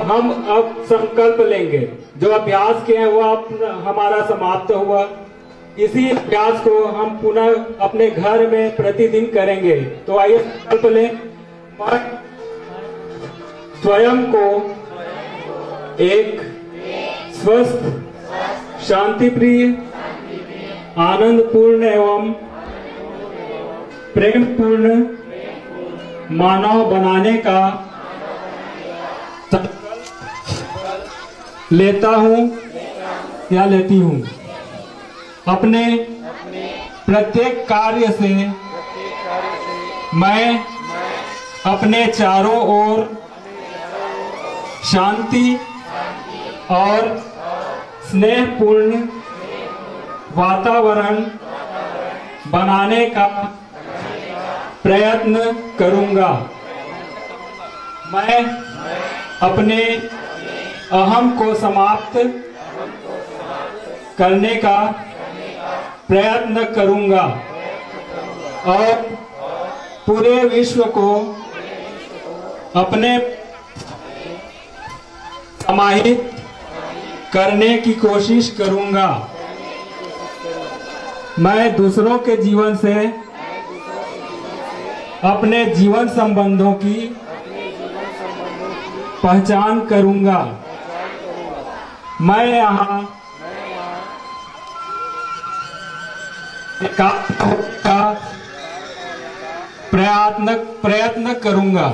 हम अब संकल्प लेंगे। जो अभ्यास किए हैं, वो अब हमारा समाप्त हुआ। इसी अभ्यास को हम पुनः अपने घर में प्रतिदिन करेंगे। तो आइए संकल्प लें। स्वयं को एक स्वस्थ, शांतिप्रिय, आनंदपूर्ण एवं प्रेमपूर्ण मानव बनाने का लेता हूँ या लेती हूँ? अपने प्रत्येक कार्य से मैं अपने चारों ओर शांति और स्नेहपूर्ण वातावरण बनाने का प्रयत्न करूँगा। मैं अपने अहम को समाप्त करने का प्रयत्न करूँगा। और पूरे विश्व को अपने समाहित करने की कोशिश करूँगा। मैं दूसरों के जीवन से, अपने जीवन संबंधों की पहचान करूँगा। मैं यहाँ का प्रयत्न प्रयत्न करूँगा।